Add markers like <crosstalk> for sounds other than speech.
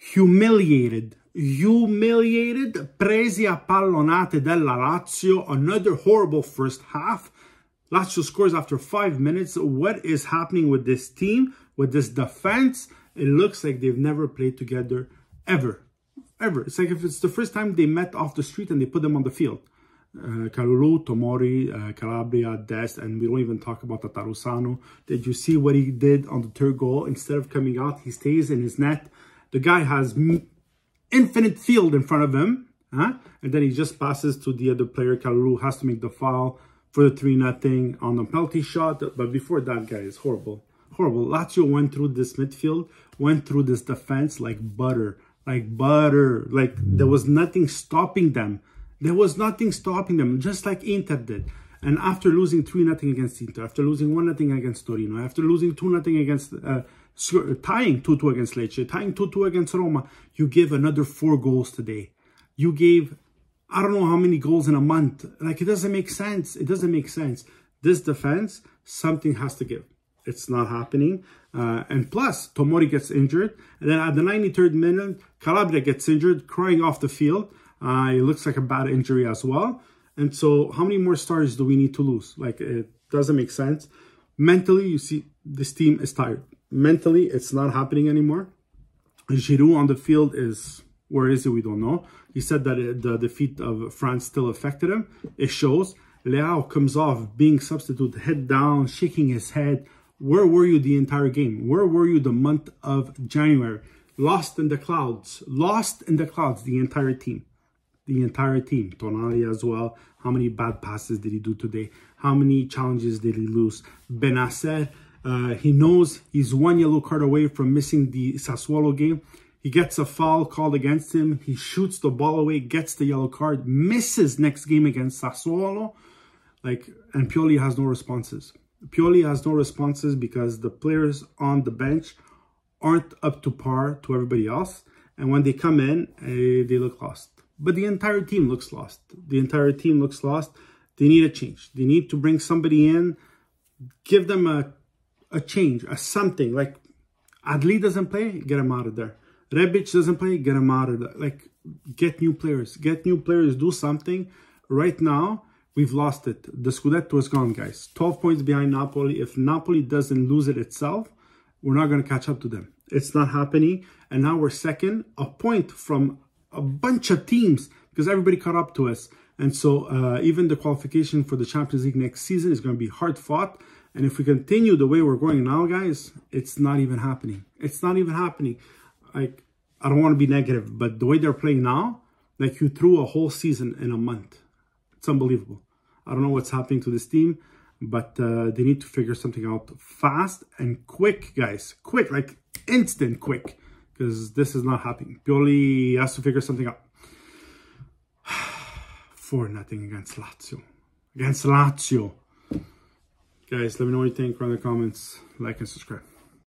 humiliated, humiliated, presi a pallonate della Lazio, another horrible first half. Lazio scores after five minutes. What is happening with this team, with this defense? It looks like they've never played together ever, ever. It's like if it's the first time they met off the street and they put them on the field. Uh, Kalulu, Tomori, uh, Calabria, Dest, and we don't even talk about Tatarusanu. Did you see what he did on the third goal? Instead of coming out, he stays in his net. The guy has infinite field in front of him, huh? and then he just passes to the other player. Kalulu has to make the foul for the 3 nothing on the penalty shot. But before that, guys, horrible. Horrible. Lazio went through this midfield, went through this defense like butter. Like butter. Like there was nothing stopping them there was nothing stopping them, just like Inter did. And after losing 3 nothing against Inter, after losing 1 nothing against Torino, after losing 2 nothing against, uh, tying 2 2 against Lecce, tying 2 2 against Roma, you give another four goals today. You gave, I don't know how many goals in a month. Like, it doesn't make sense. It doesn't make sense. This defense, something has to give. It's not happening. Uh, and plus, Tomori gets injured. And then at the 93rd minute, Calabria gets injured, crying off the field. Uh, it looks like a bad injury as well. And so how many more stars do we need to lose? Like, it doesn't make sense. Mentally, you see, this team is tired. Mentally, it's not happening anymore. Giroud on the field is, where is he? We don't know. He said that the defeat of France still affected him. It shows. Leao comes off being substitute, head down, shaking his head. Where were you the entire game? Where were you the month of January? Lost in the clouds. Lost in the clouds, the entire team the entire team. Tonali as well. How many bad passes did he do today? How many challenges did he lose? Bennacer, uh, he knows he's one yellow card away from missing the Sassuolo game. He gets a foul called against him. He shoots the ball away, gets the yellow card, misses next game against Sassuolo. Like, and Pioli has no responses. Pioli has no responses because the players on the bench aren't up to par to everybody else. And when they come in, uh, they look lost. But the entire team looks lost. The entire team looks lost. They need a change. They need to bring somebody in, give them a, a change, a something. Like Adli doesn't play, get him out of there. Rebic doesn't play, get him out of there. Like get new players, get new players, do something. Right now, we've lost it. The Scudetto is gone, guys. 12 points behind Napoli. If Napoli doesn't lose it itself, we're not going to catch up to them. It's not happening. And now we're second, a point from a bunch of teams because everybody caught up to us. And so uh, even the qualification for the Champions League next season is going to be hard fought. And if we continue the way we're going now, guys, it's not even happening. It's not even happening. Like, I don't want to be negative, but the way they're playing now, like you threw a whole season in a month. It's unbelievable. I don't know what's happening to this team, but uh, they need to figure something out fast and quick, guys. Quick, like instant quick because this is not happening. Pioli has to figure something out. <sighs> 4 nothing against Lazio. Against Lazio. Guys, let me know what you think. In the comments. Like and subscribe.